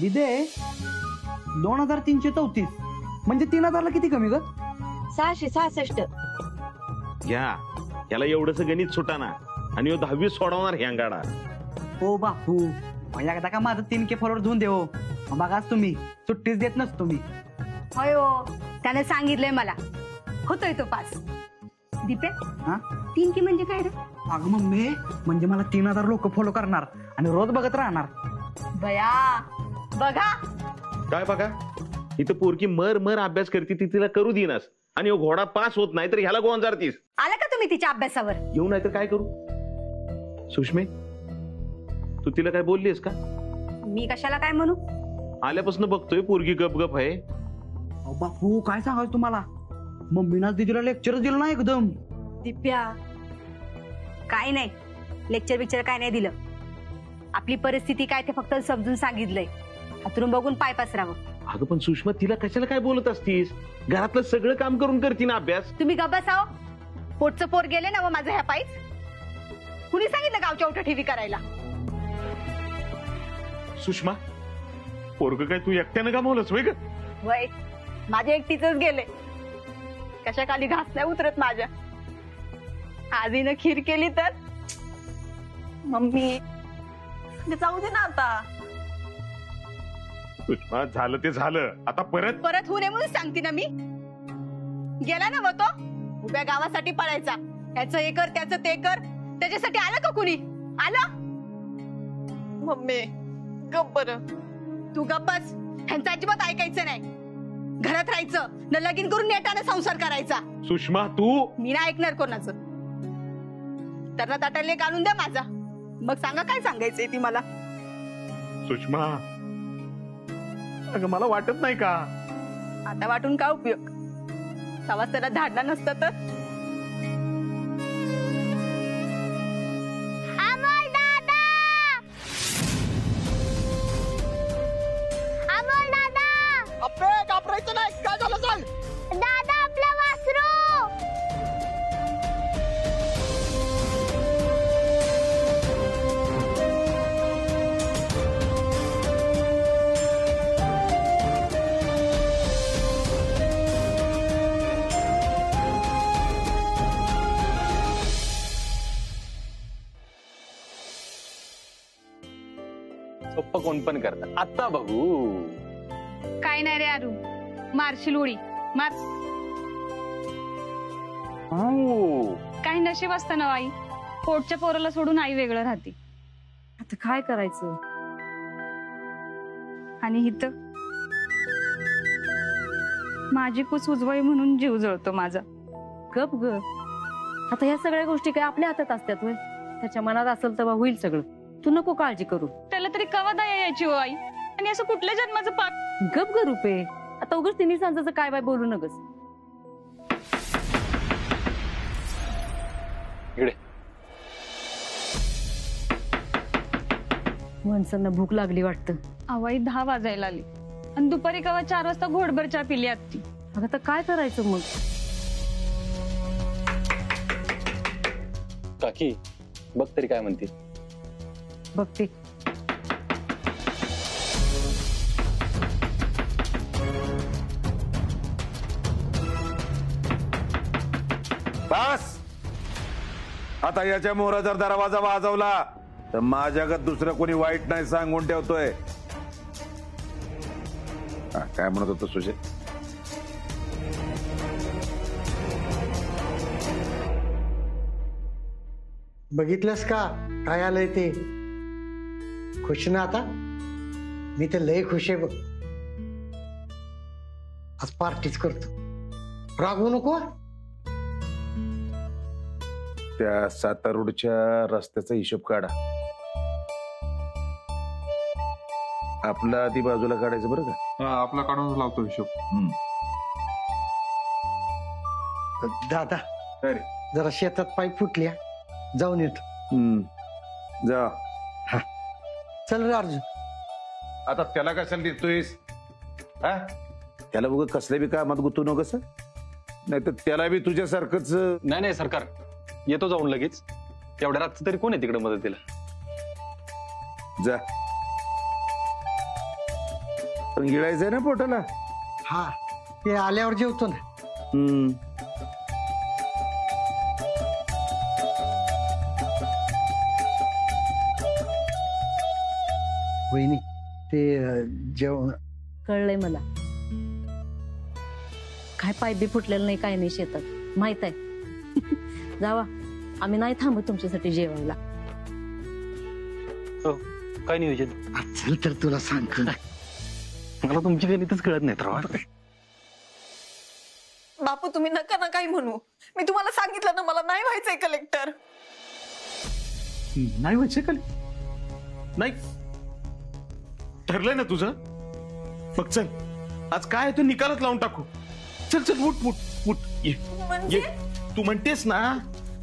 दिदे दोन हजार तीनशे चौतीस. म्हणजे तीन हजारला किती कमी ग? सहाशे सहासष्ट. घ्या. याला एवढंच गणित सुटाना आणि ह्यो दहावी सोडवणार ह्या गाडा हो बापू. एकदा का माझं तीन के फॉलोअर धुवून देऊ बघाच तुम्ही. सुट्टीच देत नसतो मी होय हो. त्याने सांगितलंय मला. होतोय तो पास. दीपे हा? तीन की म्हणजे काय रे? अगं मम्मी म्हणजे मला तीन हजार लोक फॉलो करणार आणि रोज बघत राहणार. बया बघा. काय बघा? इथं पोरकी मर मर अभ्यास करते ती तिला करू देईनास. आणि ह्यो घोडा पास होत नाही तर ह्याला गोंजारतीस आला का तुम्ही तिच्या अभ्यासावर? येऊ नाही तर काय करू? सुषमे तू तिला काय बोललीस का? मी कशाला काय म्हणू? आल्यापासून बघतोय पोरगी गप गप आहे. अहो बापू काय सांगायचं तुम्हाला? मम्मीनाच दिदीला लेक्चरच दिलं ना एकदम. दिप्या काय नाही. लेक्चर बिक्चर काय नाही दिलं. आपली परिस्थिती काय ते फक्त समजून सांगितलंय. हातरून बघून पाय पसरावं. अगं पण सुषमा तिला कशाला काय बोलत असतीस? घरातलं सगळं काम करून करती ना अभ्यास. तुम्ही गबसाव पोटचं पोर गेले ना व माझं ह्या पायीच? कुणी सांगितलं गावच्या उठा ठेवी करायला? सुषमा पोरग काय तू एकट्यानं गमावलंस वय ग? वय माझे एकटीच गेले. कशा खाली घास नाही उतरत माझ्या? आज हिनं खीर केली तर? मम्मी जाऊ दे ना आता. सुषमा झालं ते झालं. आता परत? परत होऊ नये म्हणून सांगते ना मी. गेला ना व तो? उभ्या गावासाठी पळायचा. त्याचं हे कर त्याचं ते कर. त्याच्यासाठी आलं का कुणी? आलं? मम्मी गप बर. तू गप्पच ह्यांचं अजिबात ऐकायचं नाही. घरात राहायचं. न लगीन करून नेटाने संसार करायचा. सुषमा तू? मी नाही ऐकणार कोणाचं. त्यांना ताटाले काढून द्या माझा. मग सांगा काय सांगायचंय ती मला. सुषमा अगं मला वाटत नाही का? आता वाटून का उपयोग? सवास त्याला धाडला नसता तर? कोण पण करत आता बघू. काय नाही रे अरू मारशील उडी. मार. काही नशीब असतं ना आई पोटच्या पोराला सोडून आई वेगळं राहते. आता काय करायचं? आणि हित? माझी कुस उजवळी म्हणून जीव जळतो माझा. गप ग. आता ह्या सगळ्या गोष्टी काय आपल्या हातात असतात त्याच्या मनात असेल तेव्हा होईल सगळं. तू नको काळजी करू. त्याला तरी कवा दया यायची हो आई? आणि असं कुठल्या जन्माचं पाप? गप ग रुपे. आता उगाच तिन्ही सांजाचं काय बाय बोलू नगस. इकडे. माणसांना भूक लागली वाटतं. आवाई दहा वाजायला आली. आणि दुपारी कवा चार वाजता घोडभर चहा पिली आत्ती. अगं आता काय करायचं मग? काकी बघ तरी काय म्हणते. बघते. बस. आता याच्या मोहरा जर दरवाजा वाजवला तर माझ्यागत दुसरं कोणी वाईट नाही सांगून ठेवतोय. हा, काय म्हणत होतो सुशे बघितलंस का? काय आलंय ते? खुश ना आता? मी तर लय खुश आहे बघ. आज पार्टीच करतो. रागवू नको हं? त्या सातारोडच्या रस्त्याचा हिशोब काढा. आपला आधी बाजूला काढायचं बरं का? हा आपला काढून लावतो हिशोब. दादा काय रे? जरा शेतात पाईप फुटल्या जाऊन येतो. हम्म. जा. चल रे अर्जुन. आता त्याला कशाला देतोयस? हा? त्याला बघ कसल्या बी कामात गुतू नकोस नाही तर त्याला बी तुझ्यासारखंच नाही नाही सरकार. येतो जाऊन लगेच. एवढ्या रात्री तरी कोण आहे तिकडे मदतीला? जा. पण गिळायचंय ना पोटाला? हा ते आल्यावर जेवतो ना. हम्म. वहिनी ते जेवण. कळलंय मला. काय पाय बी फुटलेलं नाही काय नाही शेतात. माहीत आहे. जावा आम्ही नाही थांबत तुमच्यासाठी जेवायला. काय नियोजन? आज चल तर तुला सांगतो. मला तुमची गणितच कळत नाहीत राव. बापू तुम्ही नका ना काही म्हणू. मी तुम्हाला सांगितलं ना मला नाही व्हायचंय कलेक्टर नाही व्हायचं का नाही. ठरलंय ना तुझं? मग चल. आज काय आहे ते निकालच लावून टाकू. चल चल उठ उठ उठ. ये. म्हणजे? ये. तू म्हणतेस ना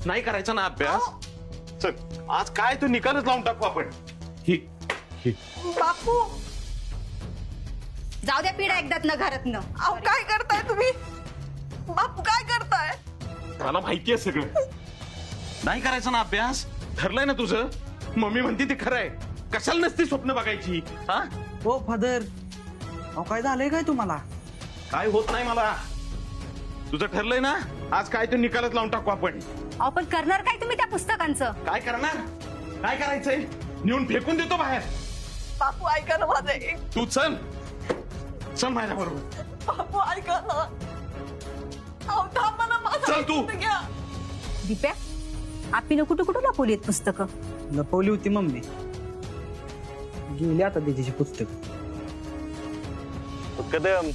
नाही करायचा ना अभ्यास. चल आज काय तो निकालच लावून टाकू आपण. हे हे बापू. जाऊ द्या पिढा एकदाच न घरातनं. अहो काय करताय तुम्ही? बापू काय करताय? मला माहितीये सगळं. नाही करायचा ना अभ्यास? ठरलंय ना तुझं? मम्मी म्हणते ते खरं आहे. कशाला नसती स्वप्न बघायची? हा? हो फादर. अहो काय झालंय काय तुम्हाला? काय होत नाही मला. तुझं ठरलंय ना? आज काय तो निकालच लावून टाकू आपण. आपण करणार काय तुम्ही त्या पुस्तकांचं? काय करणार? काय करायचंय? नेऊन फेकून देतो बाहेर. बापू ऐका ना माझं एक. तू चल. चल माझ्या बरोबर बापू ऐका ना. अहो थांबा ना माझं चल तू. घ्या. दिप्या आपीनं कुठं कुठं लपवली आहेत पुस्तकं? लपवली होती मम्मी. गेली आता त्याची पुस्तक. कदम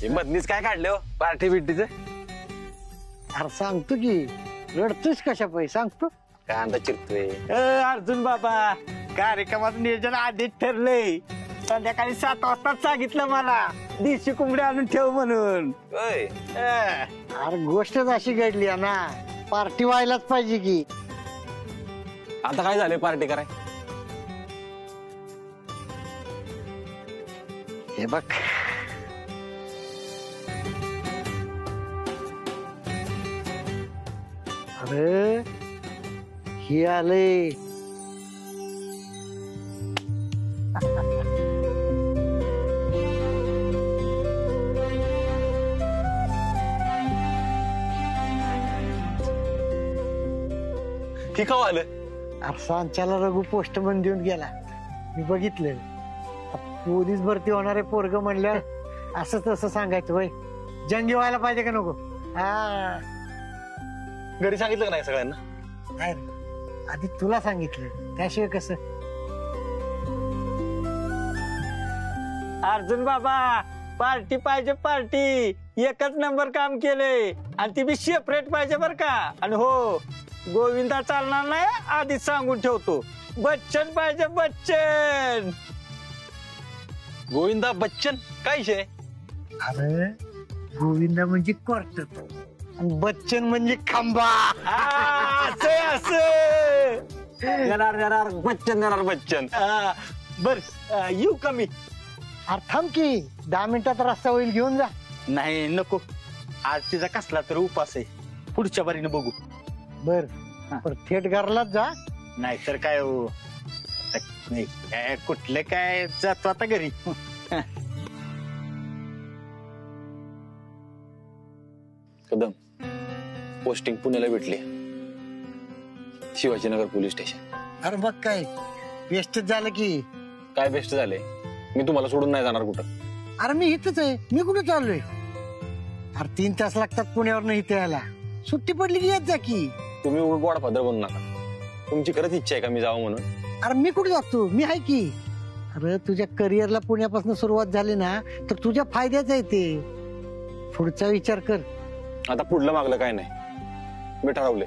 हे मधनीच काय काढलं पार्टी बिट्टीच अरे सांगतो की रडतोस कशा पाहिजे सांगतो. कांदा चिरतोय. अर्जुन बाबा कार्यक्रमाचं नियोजन आधीच ठरलंय. संध्याकाळी सात वाजता सांगितलं मला देशी कोंबडी आणून ठेव म्हणून. होय. अं, अरे गोष्टच अशी घडली आहे ना पार्टी व्हायलाच पाहिजे की. आता काय झालंय पार्टी कराय हे बघ. अरे हे आले. ठीक आलं? अरे सांच्याला रघु पोस्टमन देऊन गेला. मी बघितलं पोलीस भरती होणारे पोरग म्हणल्यावर असं तसं सांगायचं होय. जंगी व्हायला पाहिजे का नको? हा. घरी सांगितलं का नाही सगळ्यांना? नाही रे. आधी तुला सांगितलं. त्याशिवाय कसं? अर्जुन बाबा पार्टी पाहिजे पार्टी. एकच नंबर काम केलंय आणि ती बी सेपरेट पाहिजे बर का? आणि हो गोविंदा चालणार नाही आधीच सांगून ठेवतो. बच्चन पाहिजे बच्चन. गोविंदा बच्चन काय विषय? अरे गोविंदा म्हणजे आणि बच्चन म्हणजे खांबा. आ, असं असं. येणार येणार बच्चन येणार बच्चन. बर आ, येऊ का मी? अरे थांब की. दहा मिनिटात रस्ता होईल घेऊन जा. नाही नको. आज तिचा कसला तर उपास आहे. पुढच्या बारीने बघू. बर. थेट घरलाच जा. नाहीतर काय हो? नाही. काय कुठलं काय जातो आता घरी. कदम पोस्टिंग पुण्याला भेटली. शिवाजीनगर पोलीस स्टेशन अरे बघ काय वेस्टच झालं की. काय बेस्ट झाले? मी तुम्हाला सोडून नाही जाणार कुठं. अरे मी इथंच आहे. मी कुठे चाललोय? अरे तीन तास लागतात पुण्यावर इथे यायला. सुट्टी पडली की येत जा की. तुम्ही गोड फादर बनू नका. तुमची खरंच इच्छा आहे का मी जावं म्हणून? अरे मी कुठे जातो? मी आहे की. अरे तुझ्या करिअरला पुण्यापासून सुरुवात झाली ना तर तुझ्या फायद्याच आहे ते. पुढचा विचार कर. आता पुढलं मागलं काय नाही. मी ठरवले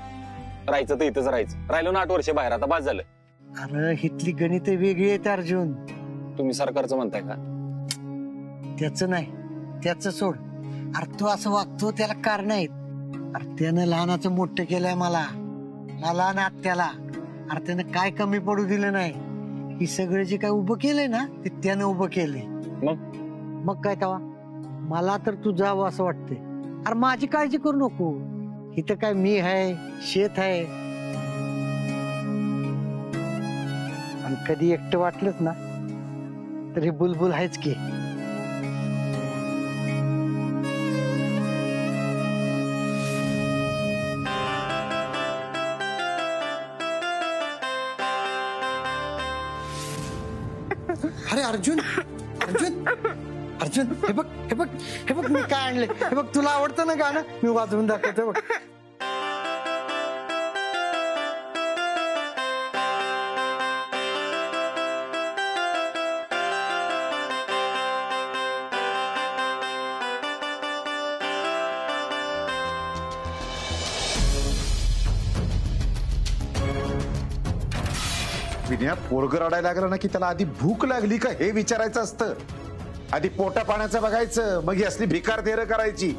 राहायचं तर इथंच राहायचं. राहिलो ना आठ वर्ष बाहेर आता बाद झालं. अरे हितली गणित वेगळी आहेत अर्जुन. तुम्ही सरकारचं म्हणताय का? त्याच नाही. त्याच सोड. अरे तू असं वागतो त्याला कारण आहेत. अरे त्यानं लहानाचं मोठं केलंय मला. मला आणि आत्याला. अरे त्यानं काय कमी पडू दिलं नाही. ही सगळं जे काय उभं केलंय ना ते त्यानं उभं केलंय. मग? मग काय तवा? मला तर तू जावं असं वाटतंय. अरे माझी काळजी करू नको. इथं काय मी आहे शेत आहे आणि कधी एकटं वाटलंच ना तर बुलबुल आहेच की. अर्जुन हे बघ हे बघ हे बघ मी काय आणले हे बघ तुला आवडतं ना गाणं? मी वाजवून दाखवतो बघ. विनया पोरग रडायला लागला ना की त्याला आधी भूक लागली का हे विचारायचं असतं. आधी पोटा पाण्याचं बघायचं मग ही असली भिकार देर करायची.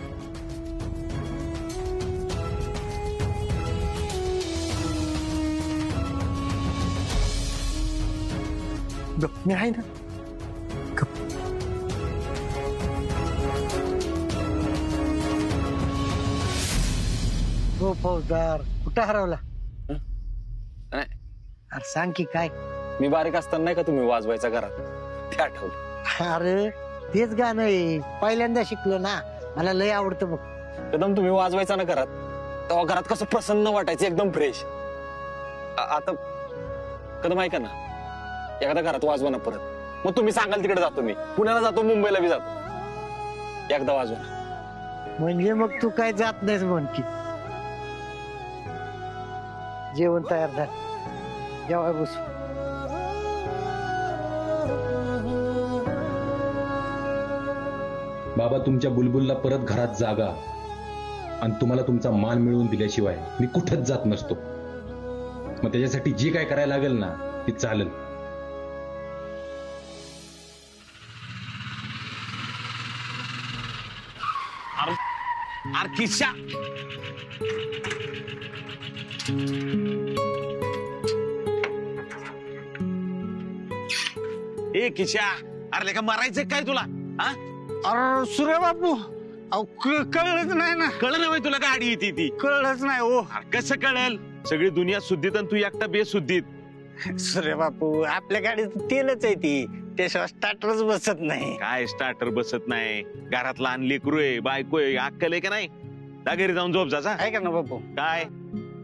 बघ, मी आहे ना? हो फौजदार. कुठं हरवला. अरे सांग की काय? मी बारीक असताना नाही का तुम्ही वाजवायचा घरात? ते आठवलं अरे तेच गाणं आहे. पहिल्यांदा शिकलो ना. मला लय आवडतं बघ. कदम तुम्ही वाजवायचा ना घरात. तेव्हा घरात कसं प्रसन्न वाटायचं एकदम फ्रेश आता कदम ऐका ना. एखाद्या घरात वाजवा ना परत. मग तुम्ही सांगाल तिकडे जातो मी. पुण्याला जातो मुंबईला बी जातो. एकदा वाजवा. ना. म्हणजे मग तू काय जात नाहीस म्हण की. जेवण तयार झालं. जेवाय बस. बाबा तुमच्या बुलबुलला परत घरात जागा आणि तुम्हाला तुमचा मान मिळवून दिल्याशिवाय मी कुठंच जात नसतो. मग त्याच्यासाठी जे काय करायला लागेल ना ते चालेल. किशा ए किशा अरे का मारायचं काय तुला? हा? अरे सूर्य बापू अहो क- कळलंच नाही ना. कळलं नाही तुला गाडी येते ती? कळलंच नाही हो. अरे कसं कळेल? सगळी दुनिया शुद्धीत आणि तू एकटा बेशुद्धीत. सूर्य बापू आपल्या गाडीत तेलच आहे ती. त्याशिवाय स्टार्टरच बसत नाही. काय स्टार्टर बसत नाही? घरात लहान लेकरू आहे बायको आहे अक्कल आहे का नाही? जा घरी जाऊन झोप जा आहे का ना बापू काय?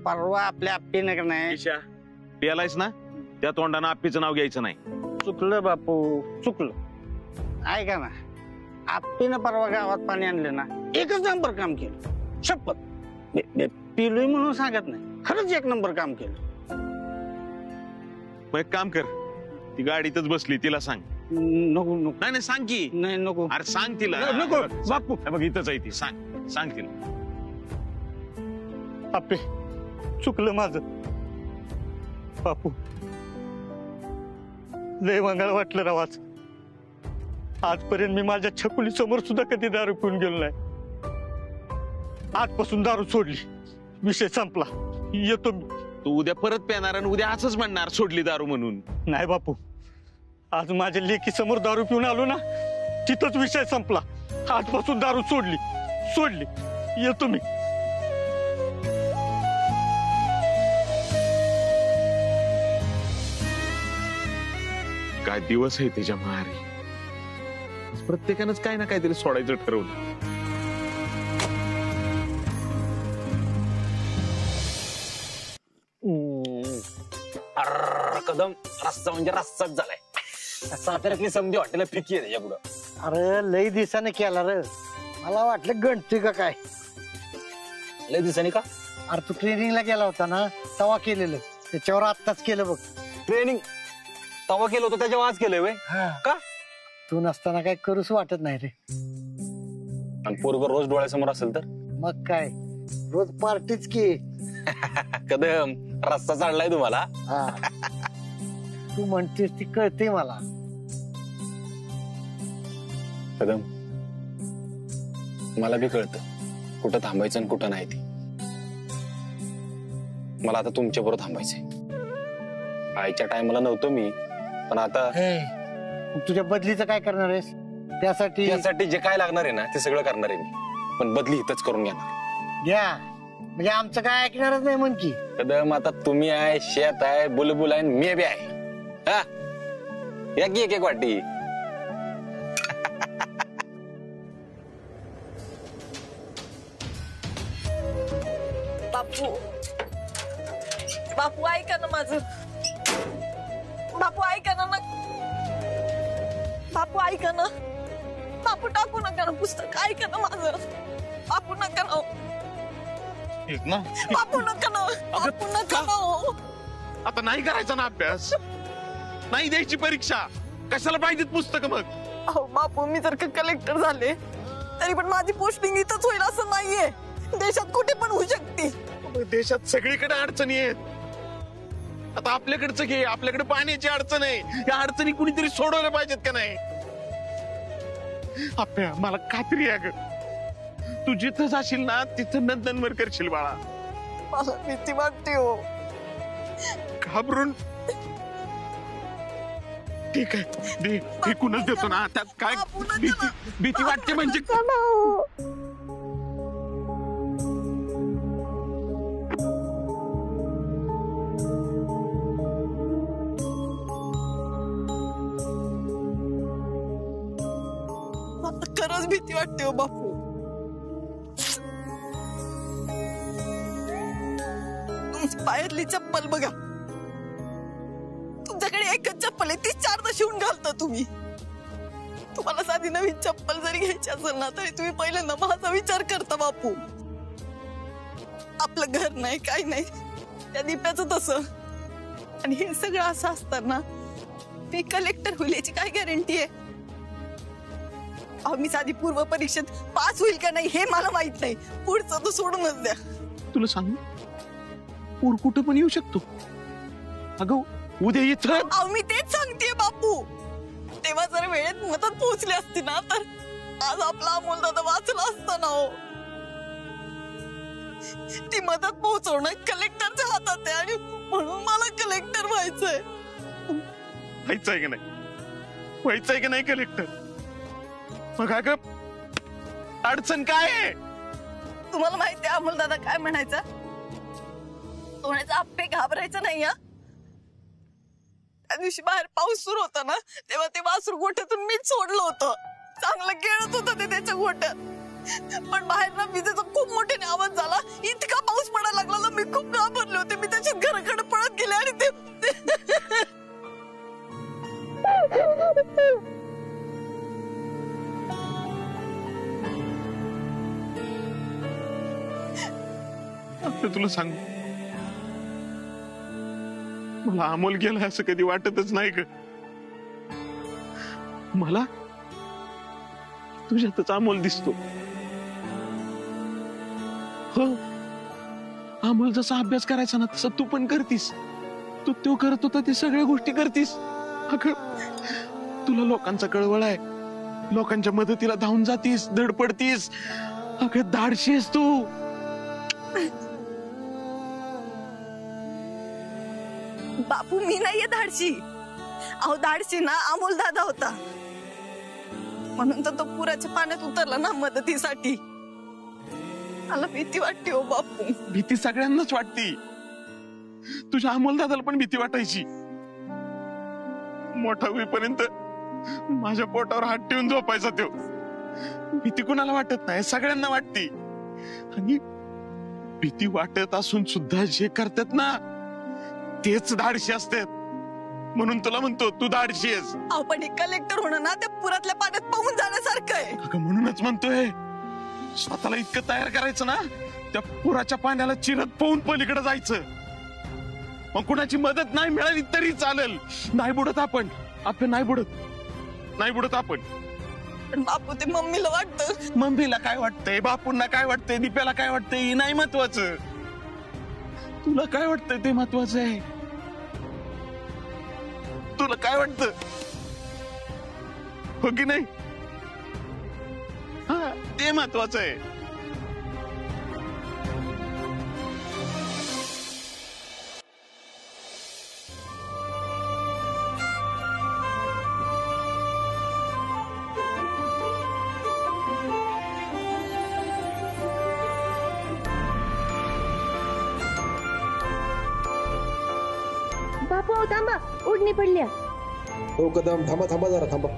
परवा आपल्या आप्पीनं का नाही. पियालायस ना? त्या तोंडानं आप्पीचं नाव घ्यायचं नाही. चुकलं बापू चुकलं. ऐका ना? आप्पीनं परवा गावात पाणी आणलं ना एकच नंबर काम केलं. शपथ. पिलोय म्हणून सांगत नाही खरंच एक नंबर काम केलं. मग एक काम कर ती गाडीतच बसली तिला सांग. नको नको. नाही नाही सांग की. नाही नको. अरे सांग तिला. नको बापू हे बघ इथंच आहे ती. सांग सांग तिला. आप्पे चुकलं माझं. बापू. लय मंगळ वाटलं रावाच आजपर्यंत मी माझ्या छकुली समोर सुद्धा कधी दारू पिऊन गेलो नाही. आजपासून दारू सोडली. विषय संपला. येतो मी. तू उद्या परत पेणार आणि उद्या असंच म्हणणार सोडली दारू म्हणून. नाही बापू. आज माझ्या लेकी समोर दारू पिऊन आलो ना तिथंच विषय संपला. आजपासून दारू सोडली. सोडली. येतो मी. काय दिवस आहे त्याच्या मारे प्रत्येकानंच काय ना काहीतरी सोडायचं ठरवलं. अर्र, कदम रस्ता म्हणजे रस्ताच झालाय. साताऱ्यातली समधी हॉटेल फिकी आहे त्याच्या पुढं. अरे लई दिवसाने केला र. मला वाटलं गणतोय का काय? लय दिवसांनी का? अरे तू ट्रेनिंगला गेला होता ना तवा केलेलं. त्याच्यावर आत्ताच केलं बघ. ट्रेनिंग तवा केलं होतं त्याच्या आज केलंय वे का? तू नसताना काय करूच वाटत नाही रे. आणि पोरग रोज डोळ्यासमोर असेल तर? मग काय? रोज पार्टीच की. कदम रस्ता चढलाय तुम्हाला. हा. तू म्हणतेस ती कळते मला. कदम मला बी कळतं. कुठं थांबायचं आणि कुठं नाही ते. मला आता तुमच्या बरोबर थांबायचंय. आईच्या टायमाला नव्हतो मी पण आता हे, मग तुझ्या बदलीचं काय करणार आहेस? त्यासाठी त्यासाठी जे काय लागणार आहे ना ते सगळं करणार आहे मी. पण बदली इथंच करून घेणार. घ्या. म्हणजे आमचं काय ऐकणारच नाही म्हण की. कदम आता तुम्ही आहे शेत आहे बुलबुल आहे आणि मी बी आहे. हा? या की एक एक वाटी. बापू. बापू ऐका ना माझं. बापू ऐका ना ना. बापू ऐका ना बापू टाकू नका ना पुस्तक ऐका ना माझं. बापू नका ना. एक ना. बापू नका ना. बापू नका ना. हो. आता नाही करायचा ना अभ्यास? नाही द्यायची परीक्षा. कशाला पाहिजेत पुस्तक मग? अहो बापू मी जर का कलेक्टर झाले तरी पण माझी पोस्टिंग इथंच होईल असं नाहीये. देशात कुठे पण होऊ शकते. देशात सगळीकडे अडचणी आहेत. आता आपल्याकडचं घे आपल्याकडे पाण्याची अडचण आहे. या अडचणी कुणीतरी सोडवल्या पाहिजेत का नाही? आप्या मला खात्री आहे ग तू जिथं जाशील ना तिथं नंदनवर करशील बाळा. मला भीती वाटते हो. घाबरून. ठीक आहे दे फेकूनच देतो ना. त्यात काय भीती भीती वाटते म्हणजे भीती वाटते हो बापू. तुमची पायातली चप्पल बघा. तुमच्याकडे एकच चप्पल आहे ती चारदा शिवून घालता तुम्ही. तुम्हाला साधी नवीन चप्पल जरी घ्यायची असेल ना तरी तुम्ही पहिल्यांदा माझा विचार करता बापू. आपलं घर नाही काय नाही त्या दिप्याच तसं. आणि हे सगळं असं असताना मी कलेक्टर होईल याची काय गॅरंटी आहे? मी साधी पूर्व परीक्षेत पास होईल का नाही हे मला माहीत नाही. पुढचं तर सोडूनच द्या. तुला सांगू? पूर कुठं पण येऊ शकतो. अगं उद्या इथं अहो मी तेच सांगतेय बापू. तेव्हा जर वेळेत मदत पोहोचली असती ना तर आज आपला अमोल दादा वाचला असता ना हो. ती मदत पोहोचवणं कलेक्टरच्या हातात आहे आणि म्हणून मला कलेक्टर व्हायचंय. व्हायचंय का नाही? व्हायचंय का नाही कलेक्टर? मग काय अडचण काय आहे? तुम्हाला माहिती आहे अमोल दादा काय म्हणायचा? तो आप्पे घाबरायचं नाही हा? त्या दिवशी बाहेर पाऊस सुरू होता ना तेव्हा ते वासरू गोठ्यातून मीच सोडलं होतं. चांगलं खेळत होतं ते त्याच्या गोठ्यात पण बाहेर ना विजेचा खूप मोठ्याने आवाज झाला. इतका पाऊस पडायला लागला ना मी खूप घाबरले होते. मी त्याच्या घराकडे पळत गेले आणि ते आता तुला सांग? मला अमोल गेला असं कधी वाटतच नाही ग. मला तुझ्यातच अमोल दिसतो. हो. अमोल जसा अभ्यास करायचा ना तसा तू पण करतीस. तू तो करत होता ते सगळ्या गोष्टी करतीस. अगं तुला लोकांचा कळवळ आहे. लोकांच्या मदतीला धावून जातीस धडपडतीस. अगं धाडशीस तू. बापू मी नाहीये धाडशी. अहो धाडशी ना अमोल दादा होता. म्हणून तर तो पुराच्या पाण्यात उतरला ना मदतीसाठी. मला भीती वाटते हो बापू. भीती सगळ्यांनाच वाटते. तुझ्या अमोल दादाला पण भीती वाटायची. मोठा होईपर्यंत माझ्या पोटावर हात ठेवून झोपायचा तो. भीती कुणाला वाटत नाही सगळ्यांना वाटते. आणि भीती वाटत असून सुद्धा जे करतात ना तेच धाडशी असतात. म्हणून तुला म्हणतो तू धाडशी आहेस. अहो पण हे कलेक्टर होणं ना त्या पुरातल्या पाण्यात पाहून जाण्यासारखं आहे. अगं म्हणूनच म्हणतोय. स्वतःला इतकं तयार करायचं ना त्या पुराच्या पाण्याला चिरत पाहून पलीकडे जायचं. मग कुणाची मदत नाही मिळाली तरी चालेल. नाही बुडत आपण. आपण नाही बुडत. नाही बुडत आपण. पण बापू ते मम्मीला वाटतं. मम्मीला काय वाटतंय? बापूंना काय वाटतंय? दीप्याला काय वाटतंय? हे नाही महत्वाचं. तुला काय वाटतंय ते महत्वाचं आहे? तुला काय वाटतं? हो की नाही? हा ते महत्वाचं आहे. थांबा उडणी पडल्या हो कदम थांबा थांबा जरा थांबा.